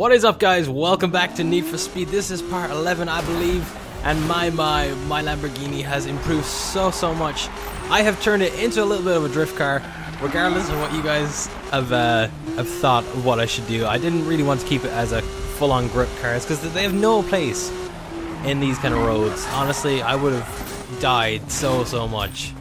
What is up guys? Welcome back to Need for Speed. This is part 11 I believe and my my my Lamborghini has improved so so much. I have turned it into a little bit of a drift car regardless of what you guys have uh, have thought of what I should do. I didn't really want to keep it as a full-on grip cars because they have no place in these kind of roads. Honestly, I would have died so so much.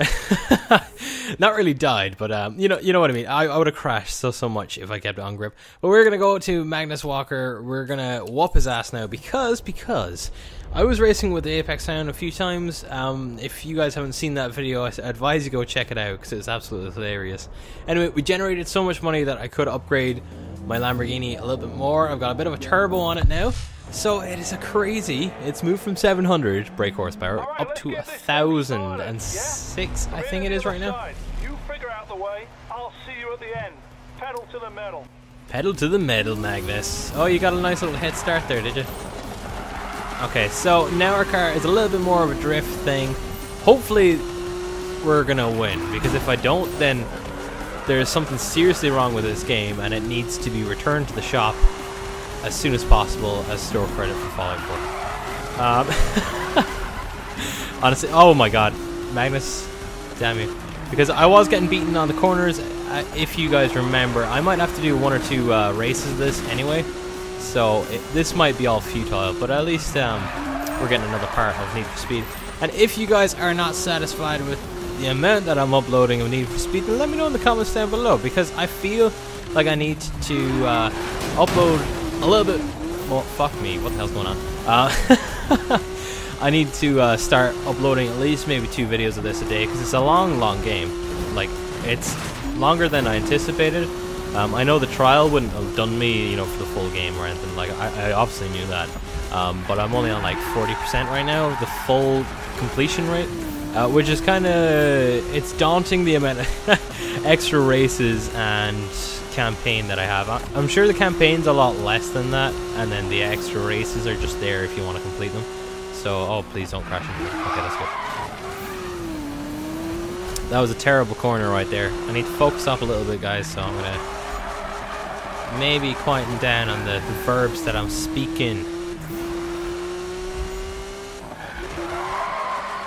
Not really died, but um, you know, you know what I mean. I, I would have crashed so so much if I kept on grip. But we're gonna go to Magnus Walker. We're gonna whoop his ass now because because I was racing with the Apex Hound a few times. Um, if you guys haven't seen that video, I advise you go check it out because it's absolutely hilarious. Anyway, we generated so much money that I could upgrade my Lamborghini a little bit more. I've got a bit of a turbo on it now. So it is a crazy. It's moved from 700 brake horsepower right, up to a thousand and six, I think it is right now. You figure out the way. I'll see you at the end. Pedal to the metal. Pedal to the metal, Magnus. Oh, you got a nice little head start there, did you? Okay, so now our car is a little bit more of a drift thing. Hopefully, we're gonna win because if I don't, then there's something seriously wrong with this game and it needs to be returned to the shop as soon as possible as store credit for Fallout 4. Um, honestly, oh my god, Magnus, damn you. Because I was getting beaten on the corners, if you guys remember. I might have to do one or two uh, races of this anyway, so it, this might be all futile, but at least um, we're getting another part of Need for Speed. And if you guys are not satisfied with the amount that I'm uploading of Need for Speed, then let me know in the comments down below, because I feel like I need to uh, upload a little bit more. Fuck me, what the hell's going on? Uh, I need to uh, start uploading at least maybe two videos of this a day because it's a long, long game. Like, it's longer than I anticipated. Um, I know the trial wouldn't have done me, you know, for the full game or anything. Like, I, I obviously knew that. Um, but I'm only on like 40% right now of the full completion rate. Uh, which is kind of it's daunting the amount of extra races and campaign that I have. I'm sure the campaign's a lot less than that, and then the extra races are just there if you want to complete them. So, oh, please don't crash into me. Okay, that's good. That was a terrible corner right there. I need to focus up a little bit, guys, so I'm going to maybe quieten down on the, the verbs that I'm speaking.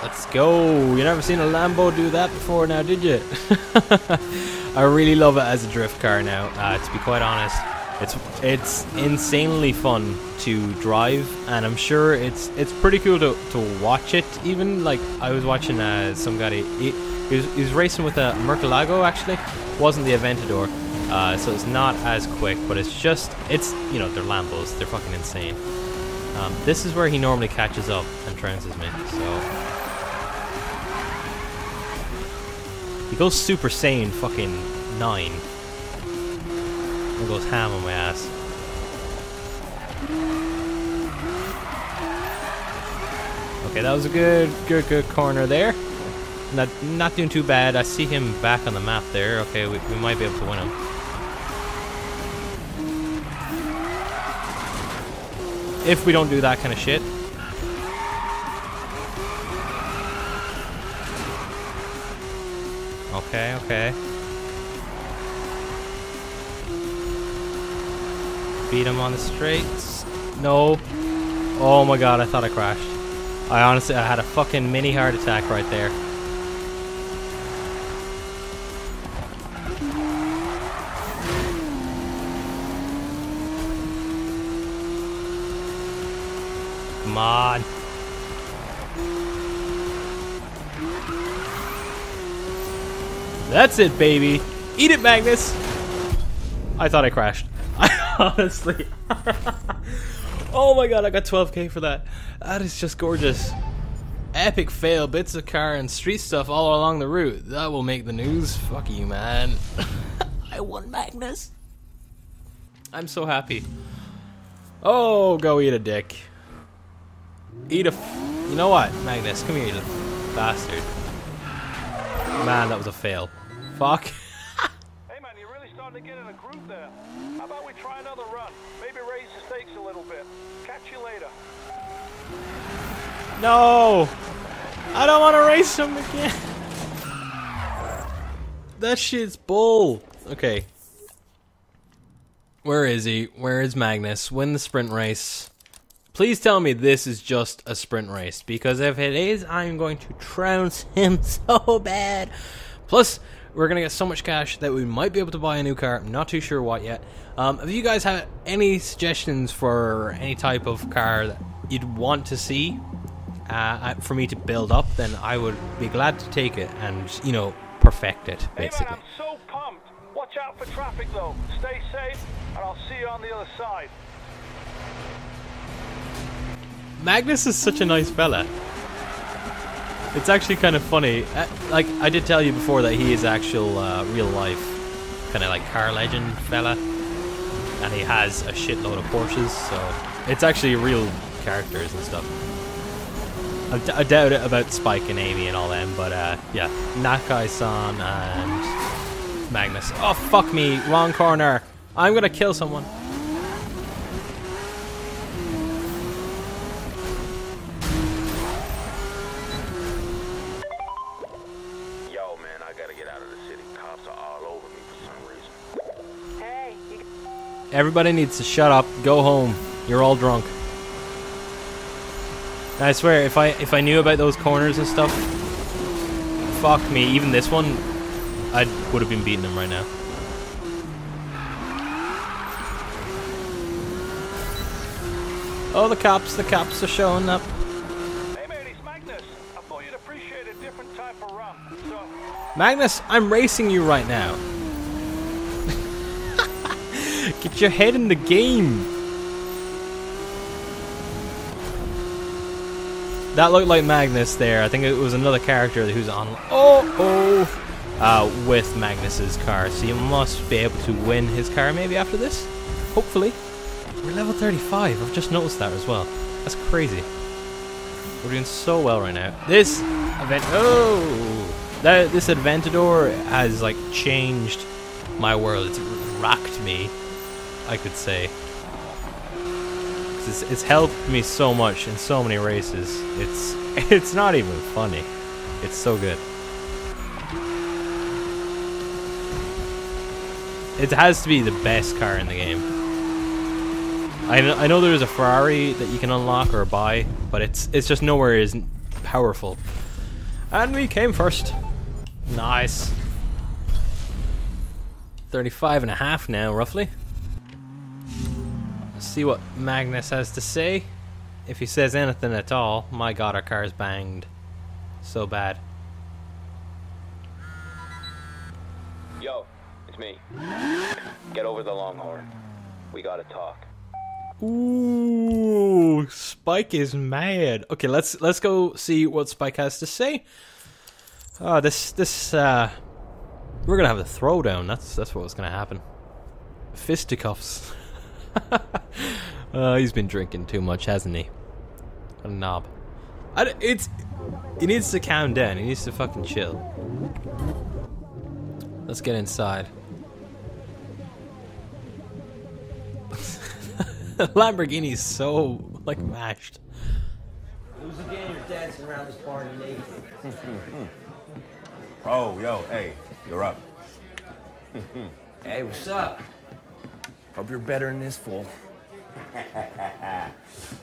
Let's go. You never seen a Lambo do that before now, did you? I really love it as a drift car now, uh, to be quite honest. It's it's insanely fun to drive, and I'm sure it's it's pretty cool to, to watch it. Even like I was watching uh, some guy, he, he, was, he was racing with a Murcielago actually, wasn't the Aventador, uh, so it's not as quick, but it's just it's you know they're Lambos, they're fucking insane. Um, this is where he normally catches up and trounces me, so He goes Super Saiyan fucking 9. And goes ham on my ass. Okay, that was a good, good, good corner there. Not, not doing too bad. I see him back on the map there. Okay, we, we might be able to win him. If we don't do that kind of shit. Okay. Beat him on the straights. No. Oh my god, I thought I crashed. I honestly, I had a fucking mini heart attack right there. Come on. That's it, baby. Eat it, Magnus. I thought I crashed. I honestly. oh my god, I got 12k for that. That is just gorgeous. Epic fail, bits of car and street stuff all along the route. That will make the news. Fuck you, man. I won Magnus. I'm so happy. Oh, go eat a dick. Eat a. you know what, Magnus? Come here, you bastard. Man, that was a fail. Fuck. hey man, you're really starting to get in a groove there. How about we try another run? Maybe raise the stakes a little bit. Catch you later. No! I don't want to race him again. that shit's bull. Okay. Where is he? Where is Magnus? Win the sprint race. Please tell me this is just a sprint race, because if it is, I'm going to trounce him so bad. Plus, we're going to get so much cash that we might be able to buy a new car. I'm not too sure what yet. Um, if you guys have any suggestions for any type of car that you'd want to see uh, for me to build up, then I would be glad to take it and, you know, perfect it, Hey basically. man, I'm so pumped. Watch out for traffic though. Stay safe, and I'll see you on the other side. Magnus is such a nice fella. It's actually kind of funny. Uh, Like I did tell you before that he is actual uh, real life kind of like car legend fella, and he has a shitload of Porsches. So it's actually real characters and stuff. I, d- I doubt it about Spike and Amy and all them, but uh, yeah, Nakai-san and Magnus. Oh fuck me, wrong corner. I'm gonna kill someone. Everybody needs to shut up. Go home. You're all drunk. I swear, if I if I knew about those corners and stuff, fuck me. Even this one, I would have been beating him right now. Oh, the cops! The cops are showing up. Hey man, it's Magnus. I thought you'd appreciate a different type of run. So, Magnus, I'm racing you right now. Your head in the game. That looked like Magnus there. I think it was another character who's on. Oh, oh. Uh, with Magnus's car. So you must be able to win his car maybe after this. Hopefully. We're level 35. I've just noticed that as well. That's crazy. We're doing so well right now. This event. Oh, that this Aventador has like changed my world. It's rocked me, I could say. It's, it's helped me so much in so many races. It's it's not even funny. It's so good. It has to be the best car in the game. I know, I know there's a Ferrari that you can unlock or buy, but it's it's just nowhere as powerful. And we came first. Nice. 35 and a half now, roughly. See what Magnus has to say. If he says anything at all, my god, our car's banged. So bad. Yo, it's me. Get over the Longhorn. We gotta talk. Ooh, Spike is mad. Okay, let's let's go see what Spike has to say. Oh, this this uh we're gonna have a throwdown. That's that's what's gonna happen. Fisticuffs. uh, he's been drinking too much, hasn't he? What a knob. I d it's he needs to calm down. He needs to fucking chill. Let's get inside. Lamborghini's so like mashed. Who's again you're dancing around this party naked? Oh, yo, hey, you're up. Hey, what's up? Hope you're better than this fool.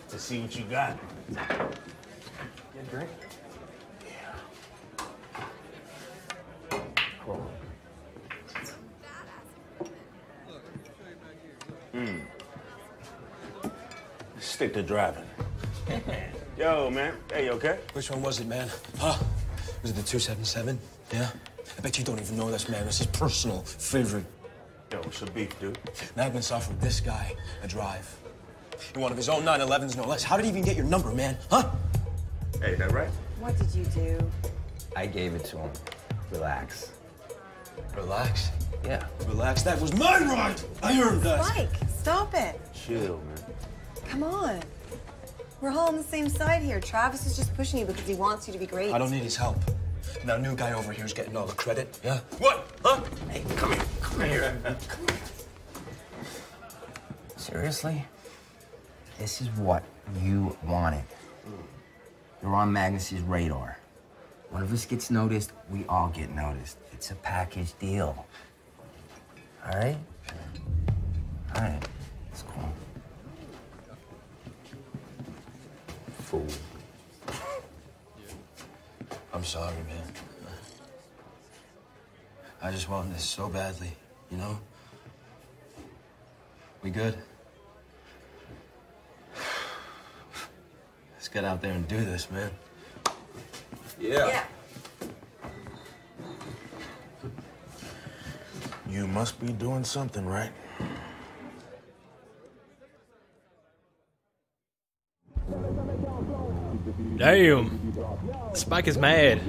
To see what you got. Get a drink? Cool. Hmm. Stick to driving. yo, man. Hey, you okay? Which one was it, man? Huh? Was it the 277? Yeah? I bet you don't even know this, man. This is personal favorite. Yo, what's the beef, dude? Magnus offered this guy a drive. In one of his own 911s, no less. How did he even get your number, man? Huh? Hey, that right? What did you do? I gave it to him. Relax. Relax. Yeah. Relax. That was my ride. I earned that. Spike, stop it. Chill, man. Come on. We're all on the same side here. Travis is just pushing you because he wants you to be great. I don't need his help. Now, new guy over here is getting all the credit. Yeah? What? Huh? Hey, come here. Come here. Come here. Seriously? This is what you wanted. You're on Magnus's radar. One of us gets noticed, we all get noticed. It's a package deal. All right? All right, it's cool. Fool. I'm sorry, man. I just wanted this so badly, you know? We good? Let's get out there and do this, man. Yeah. yeah. You must be doing something right. Damn. Spike is mad.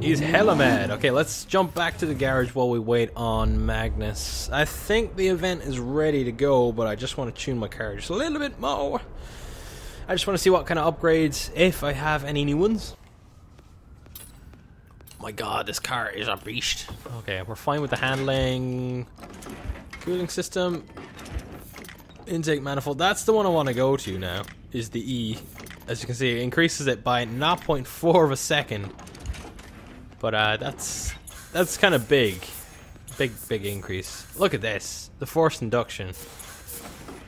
He's hella mad. Okay, let's jump back to the garage while we wait on Magnus. I think the event is ready to go, but I just want to tune my car just a little bit more. I just want to see what kind of upgrades, if I have any new ones. My god, this car is a beast. Okay, we're fine with the handling. Cooling system. Intake manifold. That's the one I want to go to now, is the E. As you can see, it increases it by 0.4 of a second. But uh, that's that's kind of big. Big, big increase. Look at this. The forced induction.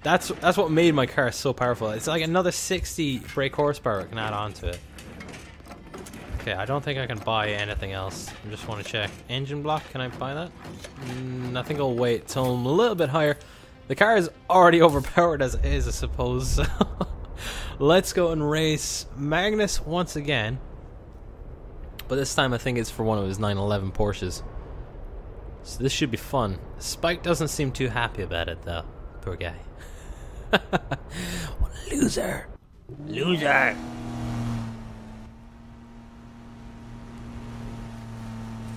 That's that's what made my car so powerful. It's like another 60 brake horsepower I can add on to it. Okay, I don't think I can buy anything else. I just want to check. Engine block, can I buy that? Mm, I think I'll wait till I'm a little bit higher. The car is already overpowered as it is, I suppose. Let's go and race Magnus once again. But this time I think it's for one of his 911 Porsches. So this should be fun. Spike doesn't seem too happy about it though. Poor guy. what a loser. Loser.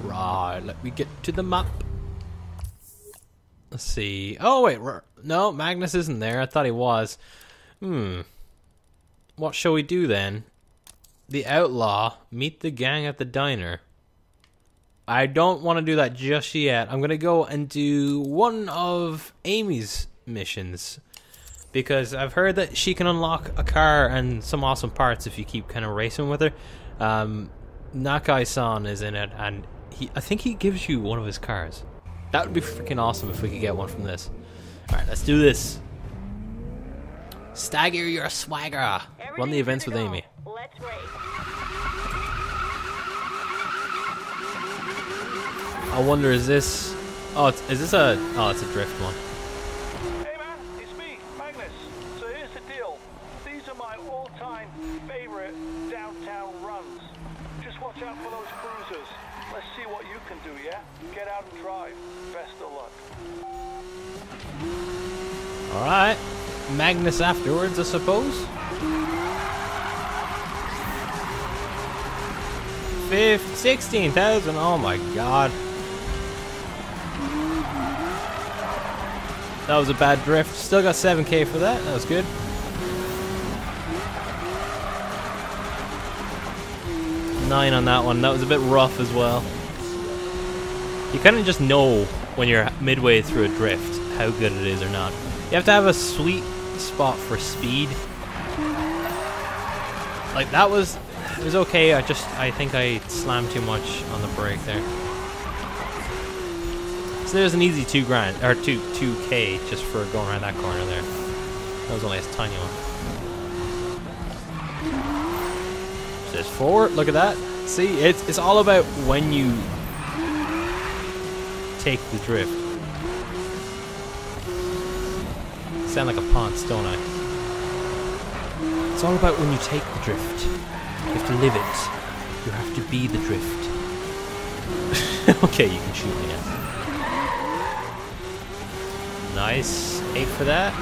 Right, let me get to the map. Let's see. Oh wait, we're- no, Magnus isn't there. I thought he was. Hmm. What shall we do then? The outlaw meet the gang at the diner. I don't want to do that just yet. I'm gonna go and do one of Amy's missions because I've heard that she can unlock a car and some awesome parts if you keep kind of racing with her. Um, Nakai-san is in it, and he I think he gives you one of his cars. That would be freaking awesome if we could get one from this. All right, let's do this. Stagger your swagger. Run the events with Amy. Let's race. I wonder, is this? Oh, it's, is this a? Oh, it's a drift one. Hey man, it's me, Magnus. So here's the deal. These are my all-time favorite downtown runs. Just watch out for those cruisers. Let's see what you can do, yeah? Get out and drive. Best of luck. All right, Magnus afterwards, I suppose. Fifth, sixteen thousand. Oh my god. That was a bad drift. Still got 7k for that. That was good. Nine on that one. That was a bit rough as well. You kind of just know when you're midway through a drift how good it is or not. You have to have a sweet spot for speed. Like that was, it was okay. I just, I think I slammed too much on the brake there. So there's an easy two grand or two two k just for going around that corner there. That was only a tiny one. Just forward. Look at that. See, it's it's all about when you take the drift. Sound like a ponce, don't I? It's all about when you take the drift. You have to live it. You have to be the drift. okay, you can shoot me now. Nice. Eight for that.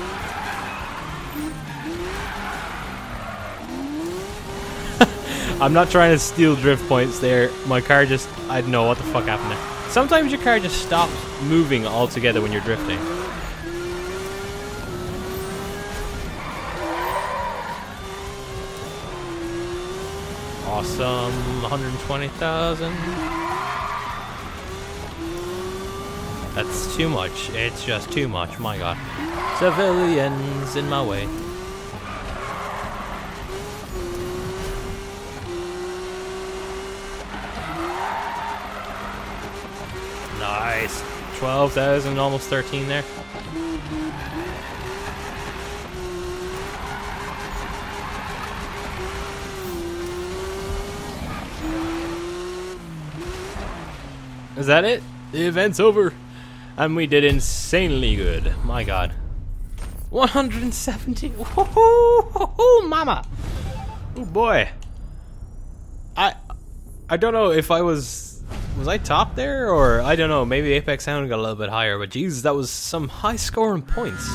I'm not trying to steal drift points there. My car just, I don't know what the fuck happened there. Sometimes your car just stops moving altogether when you're drifting. Awesome. 120,000. That's too much. It's just too much. My god. Civilians in my way. Nice. 12,000, almost 13 there. Is that it? The event's over. And we did insanely good. My god. 170. Woohoo! Mama! Oh boy. I I don't know if I was was I top there or I don't know, maybe Apex Hound got a little bit higher, but Jesus, that was some high scoring points.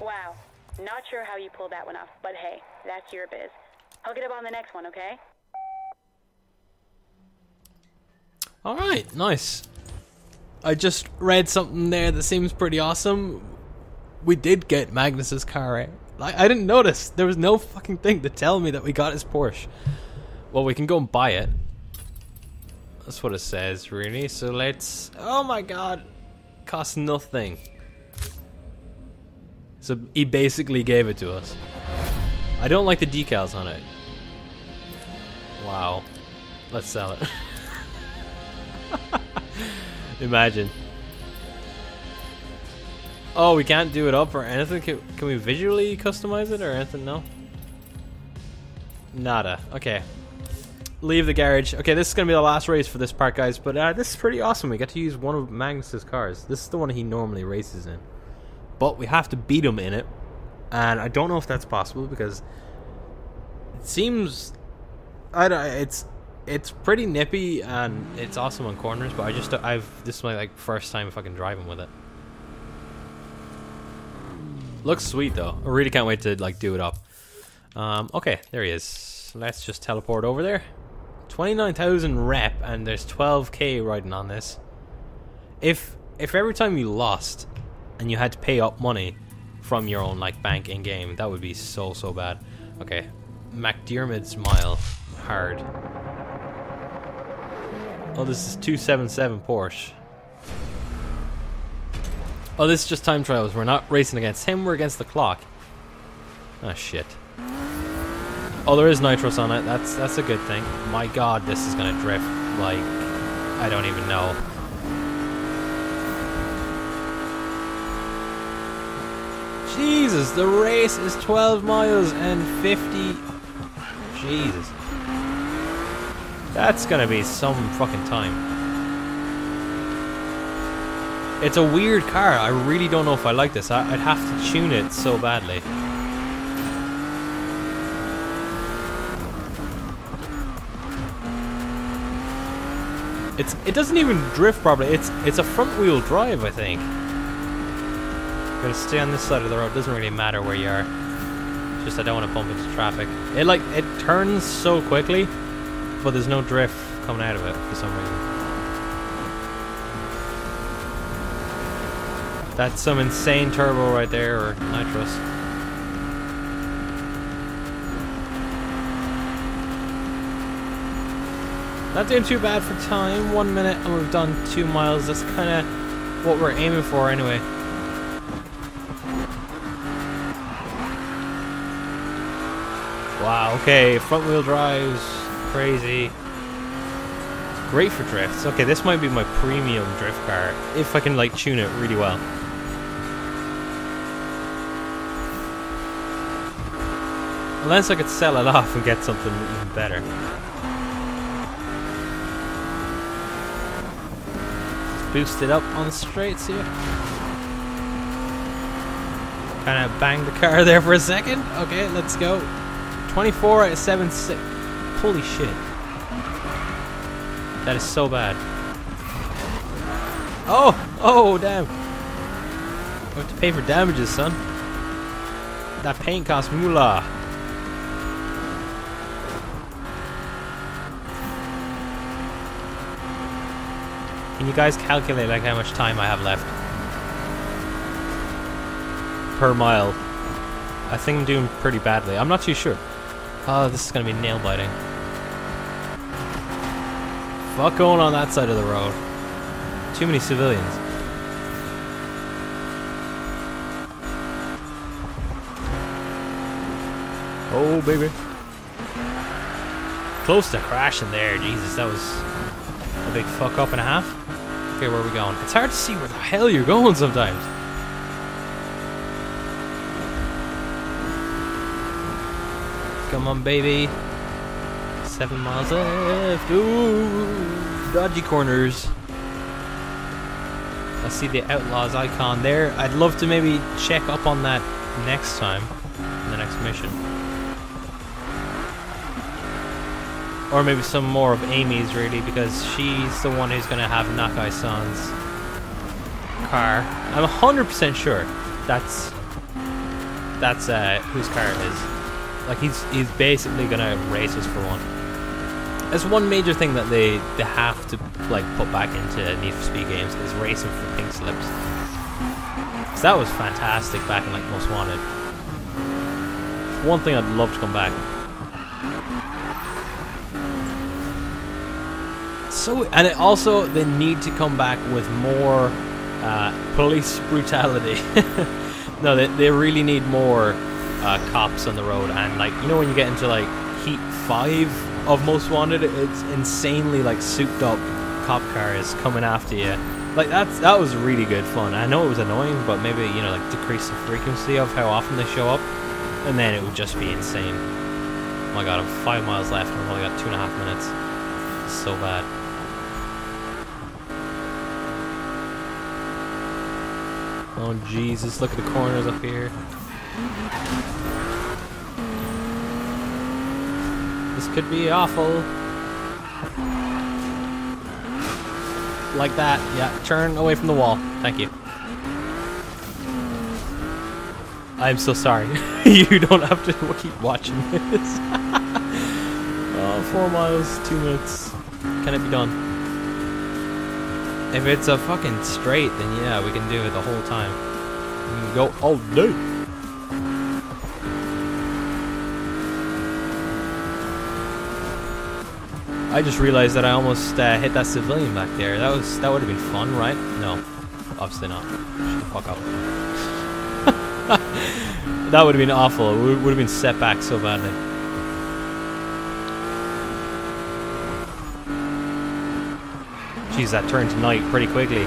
Wow. Not sure how you pulled that one off, but hey, that's your biz. Hook it up on the next one, okay? Alright, nice. I just read something there that seems pretty awesome. We did get Magnus's car out. Like, I didn't notice. There was no fucking thing to tell me that we got his Porsche. Well, we can go and buy it. That's what it says, really. So let's... Oh my god. Costs nothing. So he basically gave it to us. I don't like the decals on it. Wow. Let's sell it. Imagine. Oh, we can't do it up or anything? Can, can we visually customize it or anything? No? Nada. Okay. Leave the garage. Okay, this is going to be the last race for this part, guys. But uh, this is pretty awesome. We get to use one of Magnus's cars. This is the one he normally races in. But we have to beat him in it. And I don't know if that's possible because it seems... I don't, it's it's pretty nippy and it's awesome on corners, but I just I've this is my like first time fucking driving with it. Looks sweet though. I really can't wait to like do it up. Um, okay, there he is. Let's just teleport over there. Twenty nine thousand rep, and there's twelve k riding on this. If if every time you lost and you had to pay up money from your own like bank in game, that would be so so bad. Okay, McDiarmid's mile hard. Oh, this is 277 Porsche. Oh, this is just time trials. We're not racing against him, we're against the clock. Ah, shit. Oh, there is nitros on it. That's that's a good thing. My god, this is gonna drift like I don't even know. Jesus, the race is 12 miles and 50. Jesus. That's gonna be some fucking time. It's a weird car. I really don't know if I like this. I, would have to tune it so badly. It's it doesn't even drift properly. It's it's a front wheel drive, I think. Gotta stay on this side of the road. Doesn't really matter where you are. Just I don't want to bump into traffic. It like it turns so quickly but there's no drift coming out of it for some reason. That's some insane turbo right there, or nitrous. Not doing too bad for time. One minute and we've done two miles. That's kind of what we're aiming for anyway. Wow, okay, front wheel drives, crazy. It's great for drifts. Okay, this might be my premium drift car, if I can like tune it really well. Unless I could sell it off and get something even better. Boost it up on the straights here. Kind of bang the car there for a second. Okay, let's go. 24 at 7 6. Holy shit. That is so bad. Oh! Oh, damn. We have to pay for damages, son. That paint costs moolah. Can you guys calculate like how much time I have left? Per mile. I think I'm doing pretty badly. I'm not too sure. Oh, this is gonna be nail biting. Fuck going on that side of the road. Too many civilians. Oh, baby. Close to crashing there. Jesus, that was a big fuck up and a half. Okay, where are we going? It's hard to see where the hell you're going sometimes. Come on, baby. Seven miles left. Ooh. dodgy corners. I see the Outlaws icon there. I'd love to maybe check up on that next time, in the next mission. Or maybe some more of Amy's, really, because she's the one who's going to have Nakai-san's car. I'm 100% sure that's that's uh, whose car it is. Like, he's, he's basically going to race us for one. That's one major thing that they, they have to like put back into Need for Speed games is racing for pink slips. So that was fantastic back in like Most Wanted. One thing I'd love to come back. So and it also they need to come back with more uh, police brutality. no, they they really need more uh, cops on the road and like you know when you get into like Heat Five of Most Wanted, it's insanely like souped up cop cars coming after you. Like that's that was really good fun. I know it was annoying, but maybe you know like decrease the frequency of how often they show up, and then it would just be insane. Oh my god, I'm five miles left and I've only got two and a half minutes. So bad. Oh Jesus! Look at the corners up here. This could be awful. Like that. Yeah, turn away from the wall. Thank you. I'm so sorry. you don't have to keep watching this. oh, four miles, two minutes. Can it be done? If it's a fucking straight, then yeah, we can do it the whole time. We can go all day. I just realized that I almost uh, hit that civilian back there. That was that would have been fun, right? No, obviously not. Fuck up. that would have been awful. It would have been set back so badly. Jeez, that turned to night pretty quickly.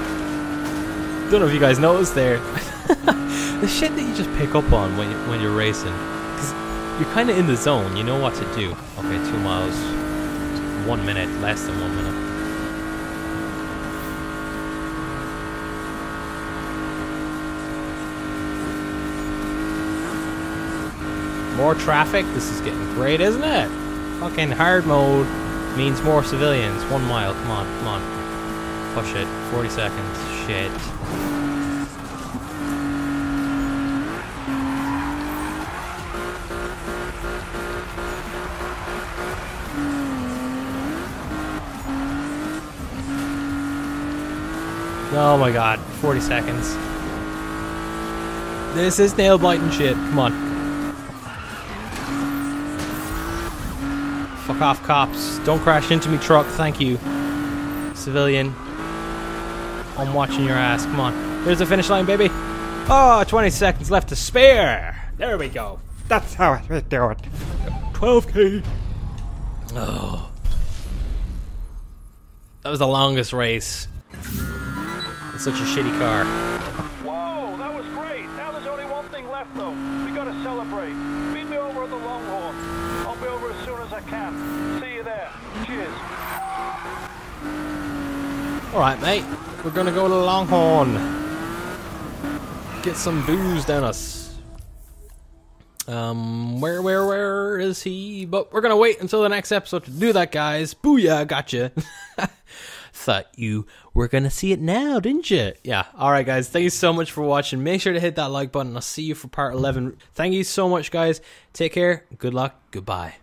Don't know if you guys noticed there. the shit that you just pick up on when you, when you're racing, because you're kind of in the zone. You know what to do. Okay, two miles one minute, less than one minute. More traffic. This is getting great, isn't it? Fucking hard mode means more civilians. One mile. Come on, come on. Push it. 40 seconds. Shit. Oh my god, 40 seconds. This is nail biting shit. Come on. Fuck off, cops. Don't crash into me truck, thank you. Civilian. I'm watching your ass. Come on. There's the finish line, baby. Oh, 20 seconds left to spare. There we go. That's how we do it. 12k. Oh. That was the longest race. Such a shitty car. Whoa, that was great. Now there's only one thing left, though. We gotta celebrate. Meet me over at the Longhorn. I'll be over as soon as I can. See you there. Cheers. Alright, mate. We're gonna go to the Longhorn. Get some booze down us. Um, where, where, where is he? But we're gonna wait until the next episode to do that, guys. Booyah, gotcha. Thought you were gonna see it now, didn't you? Yeah. Alright, guys. Thank you so much for watching. Make sure to hit that like button. I'll see you for part 11. Thank you so much, guys. Take care. Good luck. Goodbye.